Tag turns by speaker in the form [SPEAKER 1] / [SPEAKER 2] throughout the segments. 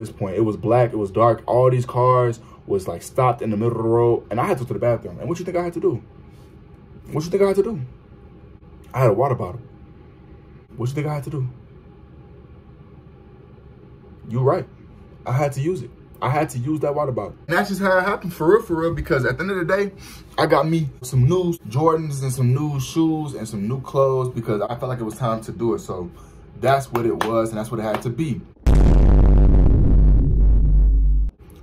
[SPEAKER 1] this point. It was black, it was dark. All these cars was like stopped in the middle of the road. And I had to go to the bathroom. And what you think I had to do? What you think I had to do? I had a water bottle. What you think I had to do? You right. I had to use it. I had to use that water bottle. And that's just how it happened for real, for real, because at the end of the day, I got me some new Jordans and some new shoes and some new clothes because I felt like it was time to do it. So that's what it was and that's what it had to be.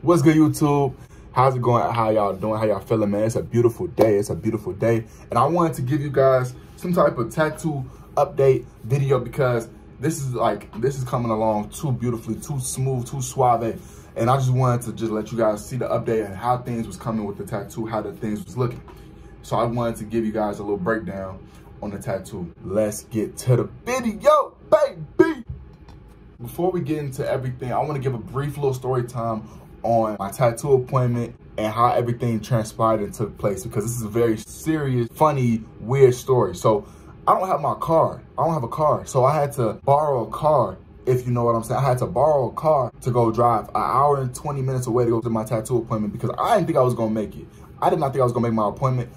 [SPEAKER 1] What's good, YouTube? How's it going? How y'all doing? How y'all feeling, man? It's a beautiful day. It's a beautiful day. And I wanted to give you guys some type of tattoo update video because this is like, this is coming along too beautifully, too smooth, too suave. And I just wanted to just let you guys see the update and how things was coming with the tattoo, how the things was looking. So I wanted to give you guys a little breakdown on the tattoo. Let's get to the video, baby. Before we get into everything, I want to give a brief little story time on my tattoo appointment and how everything transpired and took place because this is a very serious, funny, weird story. So I don't have my car. I don't have a car. So I had to borrow a car if you know what I'm saying. I had to borrow a car to go drive an hour and 20 minutes away to go to my tattoo appointment because I didn't think I was gonna make it. I did not think I was gonna make my appointment.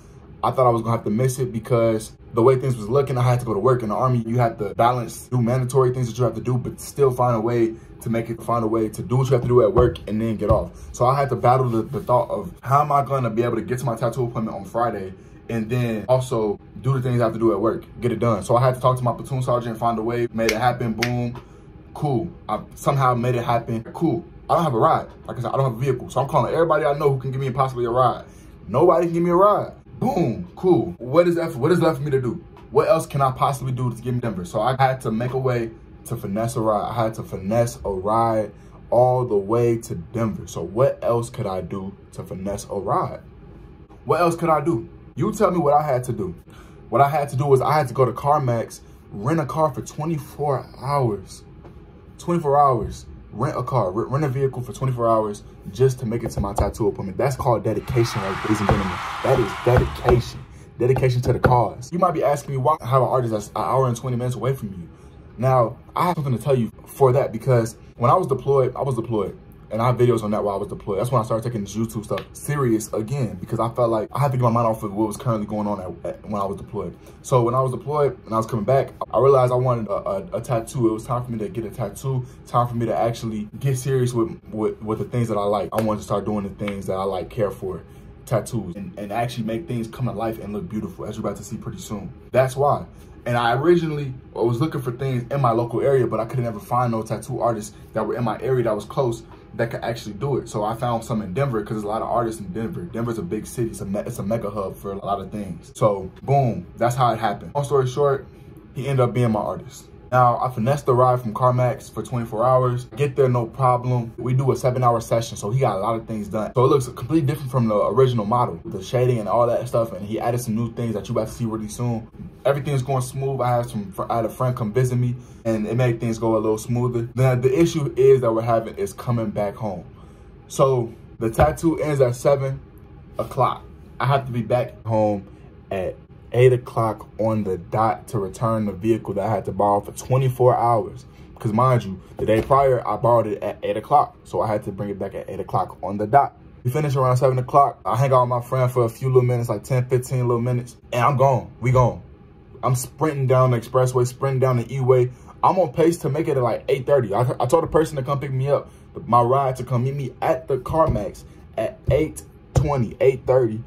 [SPEAKER 1] I thought I was gonna have to miss it because the way things was looking, I had to go to work in the army. You have to balance, do mandatory things that you have to do, but still find a way to make it, find a way to do what you have to do at work and then get off. So I had to battle the, the thought of how am I gonna be able to get to my tattoo appointment on Friday and then also do the things I have to do at work, get it done. So I had to talk to my platoon sergeant, and find a way, made it happen, boom, cool. I somehow made it happen, cool. I don't have a ride. Like I said, I don't have a vehicle. So I'm calling everybody I know who can give me possibly a ride. Nobody can give me a ride. Boom, cool. What is that? what is left for me to do? What else can I possibly do to get me Denver? So I had to make a way to finesse a ride. I had to finesse a ride all the way to Denver. So what else could I do to finesse a ride? What else could I do? You tell me what I had to do. What I had to do was I had to go to CarMax, rent a car for 24 hours. 24 hours, rent a car, rent a vehicle for 24 hours just to make it to my tattoo appointment. That's called dedication, ladies and gentlemen. That is dedication. Dedication to the cause. You might be asking me why I have an artist that's an hour and 20 minutes away from you. Now, I have something to tell you for that because when I was deployed, I was deployed. And I have videos on that while I was deployed. That's when I started taking YouTube stuff serious again because I felt like I had to get my mind off of what was currently going on at, at, when I was deployed. So when I was deployed and I was coming back, I realized I wanted a, a, a, tattoo. It was time for me to get a tattoo. Time for me to actually get serious with, with, with the things that I like. I wanted to start doing the things that I like, care for tattoos and, and actually make things come to life and look beautiful as you're about to see pretty soon. That's why. And I originally was looking for things in my local area, but I could never find no tattoo artists that were in my area that was close that could actually do it. So I found some in Denver because there's a lot of artists in Denver. Denver's a big city. It's a, it's a mega hub for a lot of things. So boom, that's how it happened. Long story short, he ended up being my artist. Now, I finessed the ride from CarMax for 24 hours. Get there, no problem. We do a seven hour session, so he got a lot of things done. So it looks completely different from the original model, the shading and all that stuff. And he added some new things that you about to see really soon. Everything's going smooth. I had some, I had a friend come visit me and it made things go a little smoother. Now, the issue is that we're having is coming back home. So the tattoo ends at seven o'clock. I have to be back home at 8 o'clock on the dot to return the vehicle that I had to borrow for 24 hours. Because mind you, the day prior, I borrowed it at 8 o'clock. So I had to bring it back at 8 o'clock on the dot. We finish around 7 o'clock. I hang out with my friend for a few little minutes, like 10, 15 little minutes. And I'm gone. We gone. I'm sprinting down the expressway, sprinting down the E-way. I'm on pace to make it at like 8.30. I, I told the person to come pick me up, my ride to come meet me at the CarMax at 8.20, 8.30,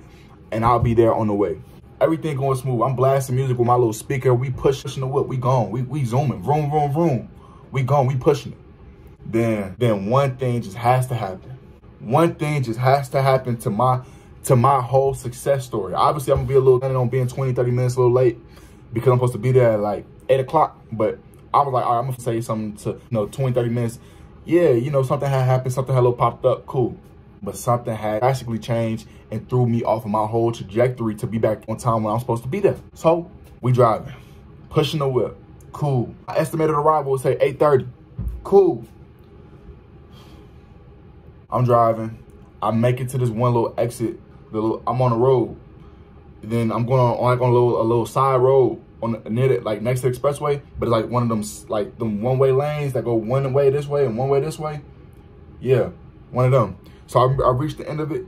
[SPEAKER 1] and I'll be there on the way. Everything going smooth. I'm blasting music with my little speaker. We push pushing the whip. We gone. We we zooming. Vroom, vroom, vroom. We gone. We pushing it. Then then one thing just has to happen. One thing just has to happen to my to my whole success story. Obviously, I'm gonna be a little on being 20, 30 minutes a little late because I'm supposed to be there at like 8 o'clock. But I was like, all right, I'm gonna say something to you know 20, 30 minutes. Yeah, you know, something had happened, something had a little popped up, cool but something had drastically changed and threw me off of my whole trajectory to be back on time when I'm supposed to be there. So we driving, pushing the whip, cool. I estimated arrival would say 8.30, cool. I'm driving, I make it to this one little exit, the little, I'm on the road. Then I'm going on like on a little, a little side road on the, near it, like next to the expressway, but it's like one of them, like them one way lanes that go one way this way and one way this way Yeah, one of them. So I, I reached the end of it,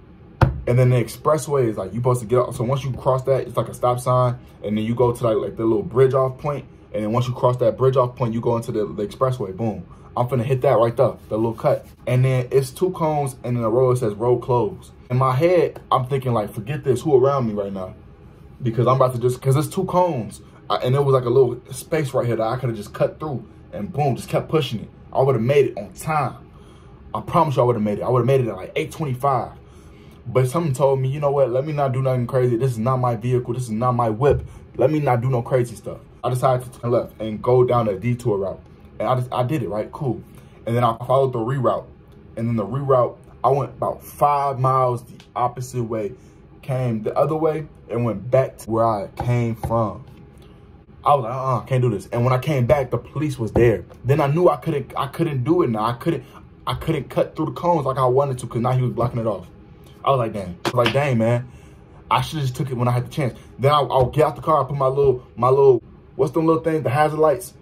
[SPEAKER 1] and then the expressway is like you supposed to get off. So once you cross that, it's like a stop sign, and then you go to like, like the little bridge off point. and then once you cross that bridge off point, you go into the, the expressway. Boom. I'm finna hit that right there, the little cut. And then it's two cones, and then the road says road closed. In my head, I'm thinking like, forget this, who around me right now? Because I'm about to just, cause it's two cones. I, and it was like a little space right here that I could have just cut through and boom, just kept pushing it. I would have made it on time. I promise you I would have made it. I would have made it at like 825. But something told me, you know what, let me not do nothing crazy. This is not my vehicle. This is not my whip. Let me not do no crazy stuff. I decided to turn left and go down a detour route. And I just, I did it, right? Cool. And then I followed the reroute. And then the reroute, I went about five miles the opposite way, came the other way, and went back to where I came from. I was like, uh, -uh can't do this. And when I came back, the police was there. Then I knew I couldn't, I couldn't do it now. I couldn't, I couldn't cut through the cones like I wanted to because now he was blocking it off. I was like. I was like, dang, man. I should have just took it when I had the chance. Then I'll, I'll, get out the car, I put my little, my little, what's the little thing, the hazard lights.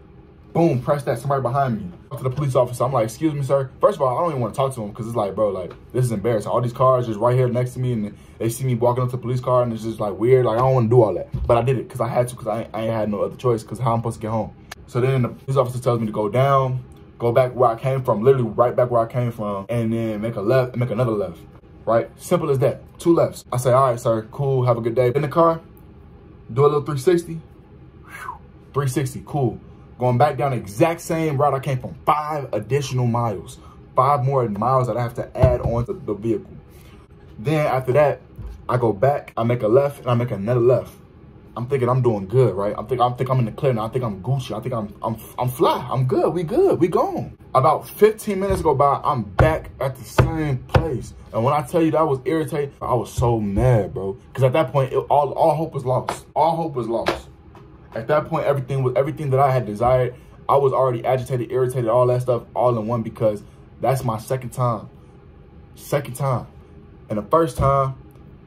[SPEAKER 1] Boom, press that, somebody behind me. To the police officer, I'm like, excuse me, sir. First of all, I don't even want to talk to him because it's like, bro, like, this is embarrassing. All these cars just right here next to me and they see me walking up to the police car and it's just like weird. Like, I don't want to do all that. But I did it because I had to because I, I ain't had no other choice because how I'm supposed to get home. So then the police officer tells me to go down, go back where I came from, literally right back where I came from, and then make a left make another left, right? Simple as that, two lefts. I say, all right, sir, cool, have a good day. In the car, do a little 360, 360, cool. Going back down the exact same route I came from, five additional miles, five more miles that I have to add on to the vehicle. Then after that, I go back, I make a left, and I make another left. I'm thinking I'm doing good, right? I'm think I'm think I'm in the clear now. I think I'm Gucci. I think I'm I'm I'm fly. I'm good. We good. We gone. About 15 minutes go by, I'm back at the same place. And when I tell you that I was irritated, I was so mad, bro. Because at that point, it, all all hope was lost. All hope was lost. At that point, everything was everything that I had desired. I was already agitated, irritated, all that stuff, all in one because that's my second time. Second time. And the first time,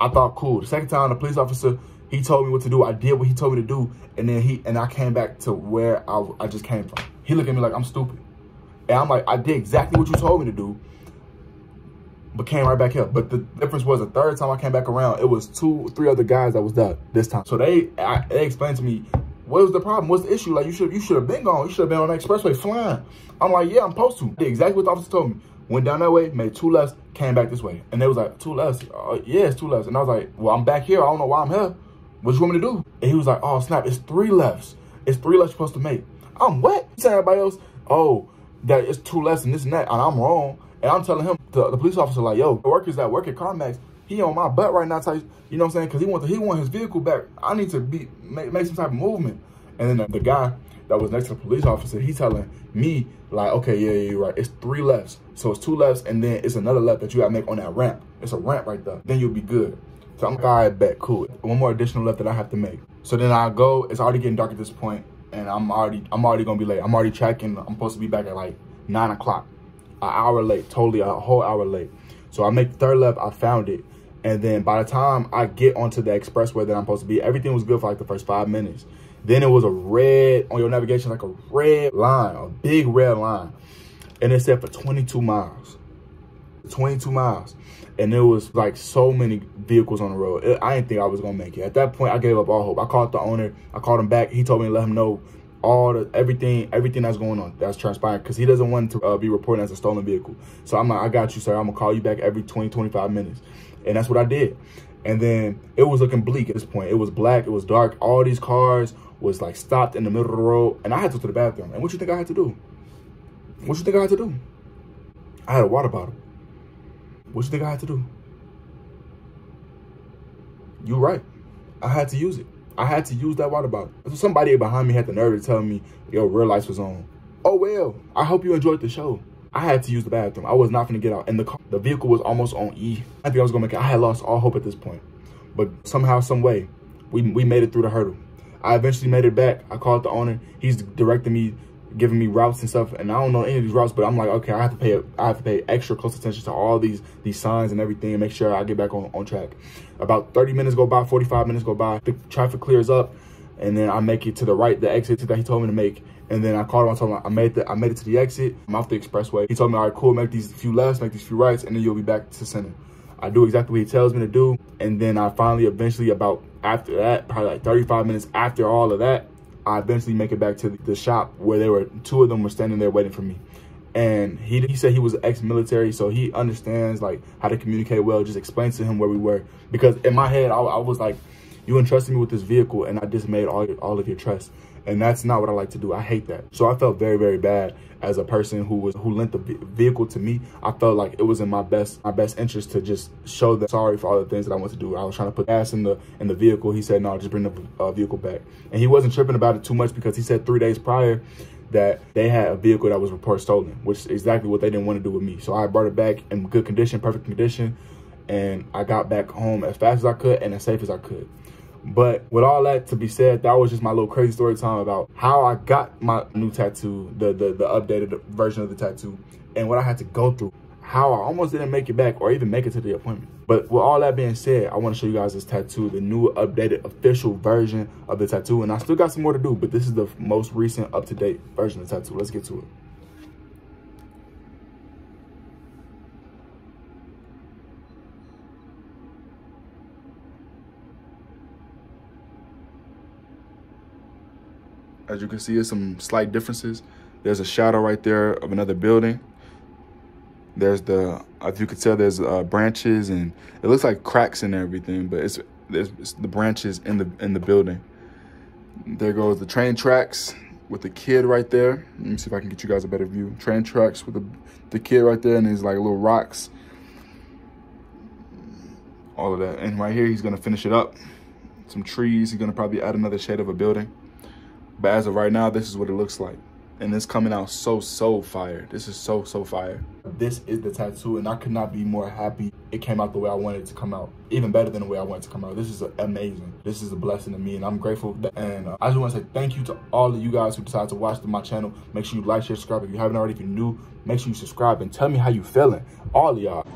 [SPEAKER 1] I thought cool. The second time, the police officer he told me what to do. I did what he told me to do. And then he, and I came back to where I, I just came from. He looked at me like I'm stupid. And I'm like, I did exactly what you told me to do, but came right back here. But the difference was the third time I came back around, it was two, three other guys that was there this time. So they, I, they explained to me, what was the problem? What's the issue? Like you should, you should have been gone. You should have been on the expressway flying. I'm like, yeah, I'm supposed to. Did exactly what the officer told me. Went down that way, made two lefts, came back this way. And they was like, two lefts? Uh, yeah, it's two lefts. And I was like, well, I'm back here. I don't know why I'm here. What you want me to do? And he was like, oh, snap, it's three lefts. It's three lefts supposed to make. I'm what? He said everybody else, oh, that it's two lefts and this and that, and I'm wrong. And I'm telling him, the, the police officer, like, yo, the workers that work at CarMax, he on my butt right now, type, you know what I'm saying? Because he want, he want his vehicle back. I need to be make, make some type of movement. And then the, the guy that was next to the police officer, he telling me, like, okay, yeah, yeah, you're right. It's three lefts. So it's two lefts, and then it's another left that you gotta make on that ramp. It's a ramp right there. Then you'll be good. So I'm like, all right, bet, cool. One more additional left that I have to make. So then I go, it's already getting dark at this point, and I'm already, I'm already gonna be late. I'm already checking. I'm supposed to be back at like nine o'clock, an hour late, totally a whole hour late. So I make the third left, I found it. And then by the time I get onto the expressway that I'm supposed to be, everything was good for like the first five minutes. Then it was a red, on your navigation, like a red line, a big red line. And it said for 22 miles. 22 miles and there was like so many vehicles on the road. I didn't think I was gonna make it. At that point, I gave up all hope. I called the owner. I called him back. He told me to let him know all the everything everything that's going on that's transpiring because he doesn't want to uh, be reported as a stolen vehicle. So I'm like, I got you, sir. I'm gonna call you back every 20, 25 minutes, and that's what I did. And then it was looking bleak at this point. It was black. It was dark. All these cars was like stopped in the middle of the road, and I had to go to the bathroom. And what you think I had to do? What you think I had to do? I had a water bottle. What you think I had to do? You right. I had to use it. I had to use that water bottle. Somebody behind me had the nerve to tell me, yo, real lights was on. Oh, well, I hope you enjoyed the show. I had to use the bathroom. I was not going to get out. And the car, the vehicle was almost on E. I think I was going to make it. I had lost all hope at this point. But somehow, some way, we, we made it through the hurdle. I eventually made it back. I called the owner. He's directing me giving me routes and stuff, and I don't know any of these routes, but I'm like, okay, I have to pay, I have to pay extra close attention to all these these signs and everything, and make sure I get back on on track. About 30 minutes go by, 45 minutes go by, the traffic clears up, and then I make it to the right, the exit that he told me to make, And then I called him. I told him I made the I made it to the exit. I'm off the expressway. He told me, all right, cool. Make these few lefts, make these few rights, and then you'll be back to center. I do exactly what he tells me to do. And then I finally, eventually, about after that, probably like 35 minutes after all of that, I eventually make it back to the shop where they were, two of them were standing there waiting for me. And he, he said he was ex-military, so he understands like how to communicate well. Just explain to him where we were. Because in my head, I, I was like, you entrusted me with this vehicle and I just made all, all of your trust. And that's not what I like to do. I hate that. So I felt very, very bad as a person who was who lent the vehicle to me. I felt like it was in my best my best interest to just show them sorry for all the things that I want to do. I was trying to put gas in the in the vehicle. He said, no, just bring the uh, vehicle back. And he wasn't tripping about it too much because he said three days prior that they had a vehicle that was reported stolen, which is exactly what they didn't want to do with me. So I brought it back in good condition, perfect condition, and I got back home as fast as I could and as safe as I could. But with all that to be said, that was just my little crazy story time about how I got my new tattoo, the, the, the updated version of the tattoo, and what I had to go through. How I almost didn't make it back or even make it to the appointment. But with all that being said, I want to show you guys this tattoo, the new updated official version of the tattoo. And I still got some more to do, but this is the most recent up-to-date version of the tattoo. Let's get to it. As you can see, there's some slight differences. There's a shadow right there of another building. There's the, if you could tell, there's uh, branches and it looks like cracks and everything, but it's it's the branches in the in the building. There goes the train tracks with the kid right there. Let me see if I can get you guys a better view. Train tracks with the the kid right there and these like little rocks. All of that. And right here, he's gonna finish it up. Some trees. He's gonna probably add another shade of a building. But as of right now, this is what it looks like. And it's coming out so, so fire. This is so, so fire. This is the tattoo, and I could not be more happy it came out the way I wanted it to come out. Even better than the way I wanted it to come out. This is amazing. This is a blessing to me, and I'm grateful. And uh, I just want to say thank you to all of you guys who decided to watch my channel. Make sure you like, share, subscribe. If you haven't already, if you're new, make sure you subscribe and tell me how you feeling. All of y'all.